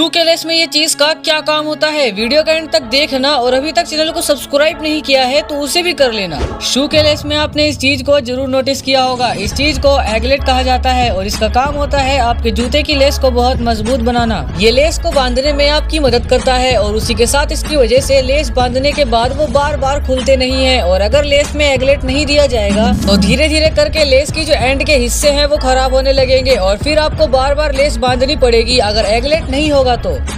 शू के लेस में ये चीज़ का क्या काम होता है? वीडियो का एंड तक देखना और अभी तक चैनल को सब्सक्राइब नहीं किया है तो उसे भी कर लेना। शू के लेस में आपने इस चीज़ को ज़रूर नोटिस किया होगा। इस चीज़ को एगलेट कहा जाता है और इसका काम होता है आपके जूते की लेस को बहुत मज़बूत बनाना। ये लेस को बांधने में आपकी मदद करता है और उसी के साथ इसकी वजह से लेस बांधने के बाद वो बार बार खुलते नहीं है और अगर लेस में एगलेट नहीं दिया जाएगा तो धीरे धीरे करके लेस की जो एंड के हिस्से है वो खराब होने लगेंगे और फिर आपको बार बार लेस बांधनी पड़ेगी। अगर एगलेट नहीं होगा तो